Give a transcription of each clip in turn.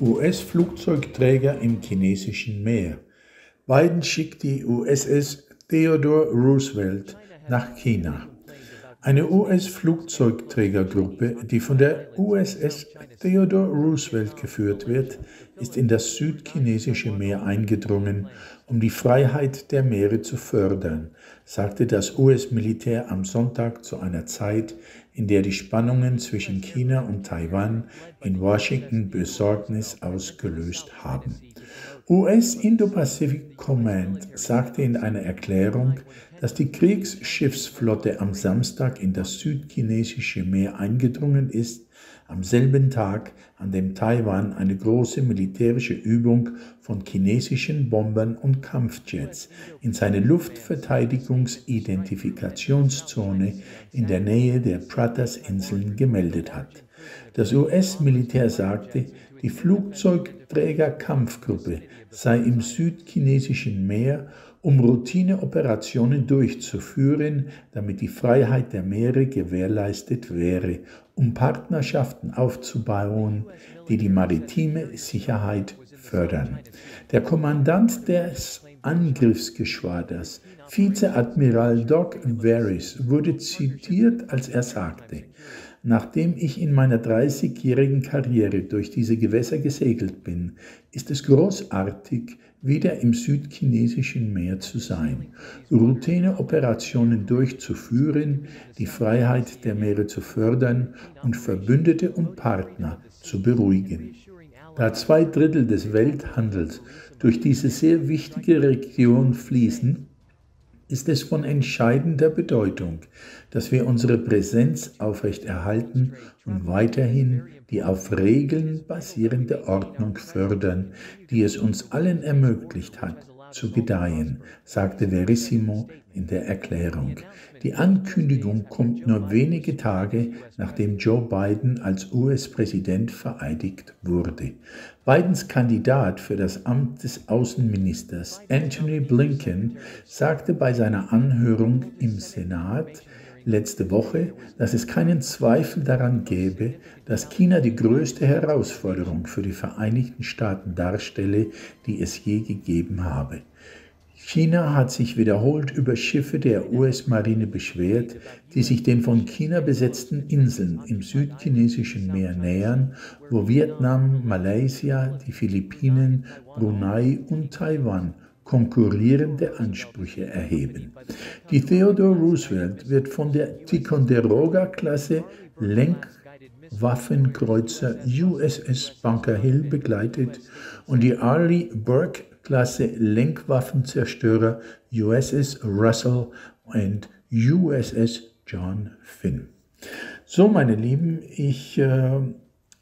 US-Flugzeugträger im chinesischen Meer. Biden schickt die USS Theodore Roosevelt nach China. Eine US-Flugzeugträgergruppe, die von der USS Theodore Roosevelt geführt wird, ist in das südchinesische Meer eingedrungen, um die Freiheit der Meere zu fördern, sagte das US-Militär am Sonntag zu einer Zeit, in der die Spannungen zwischen China und Taiwan in Washington Besorgnis ausgelöst haben. US Indo-Pacific Command sagte in einer Erklärung, dass die Kriegsschiffsflotte am Samstag in das südchinesische Meer eingedrungen ist, am selben Tag, an dem Taiwan eine große militärische Übung von chinesischen Bombern und Kampfjets in seine LuftverteidigungsidentifikationsZone in der Nähe der Pratas-Inseln gemeldet hat. Das US-Militär sagte, die Flugzeugträger-Kampfgruppe sei im südchinesischen Meer, um Routineoperationen durchzuführen, damit die Freiheit der Meere gewährleistet wäre, um Partnerschaften aufzubauen, die die maritime Sicherheit fördern. Der Kommandant des Angriffsgeschwaders, Vizeadmiral Doc Varys, wurde zitiert, als er sagte, Nachdem ich in meiner 30-jährigen Karriere durch diese Gewässer gesegelt bin, ist es großartig, wieder im südchinesischen Meer zu sein, Routineoperationen durchzuführen, die Freiheit der Meere zu fördern und Verbündete und Partner zu beruhigen. Da zwei Drittel des Welthandels durch diese sehr wichtige Region fließen, ist es von entscheidender Bedeutung, dass wir unsere Präsenz aufrechterhalten und weiterhin die auf Regeln basierende Ordnung fördern, die es uns allen ermöglicht hat, zu gedeihen, sagte Verissimo in der Erklärung. Die Ankündigung kommt nur wenige Tage, nachdem Joe Biden als US-Präsident vereidigt wurde. Bidens Kandidat für das Amt des Außenministers, Anthony Blinken, sagte bei seiner Anhörung im Senat, letzte Woche, dass es keinen Zweifel daran gäbe, dass China die größte Herausforderung für die Vereinigten Staaten darstelle, die es je gegeben habe. China hat sich wiederholt über Schiffe der US-Marine beschwert, die sich den von China besetzten Inseln im südchinesischen Meer nähern, wo Vietnam, Malaysia, die Philippinen, Brunei und Taiwan konkurrierende Ansprüche erheben. Die Theodore Roosevelt wird von der Ticonderoga-Klasse Lenkwaffenkreuzer USS Bunker Hill begleitet und die Arleigh Burke-Klasse Lenkwaffenzerstörer USS Russell und USS John Finn. So, meine Lieben, ich äh,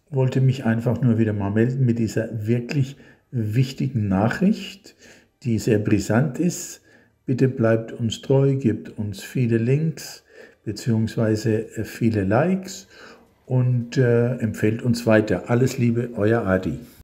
wollte mich einfach nur wieder mal melden mit dieser wirklich wichtigen Nachricht die sehr brisant ist. Bitte bleibt uns treu, gebt uns viele Links bzw. Äh, viele Likes und äh, empfehlt uns weiter. Alles Liebe, euer Adi.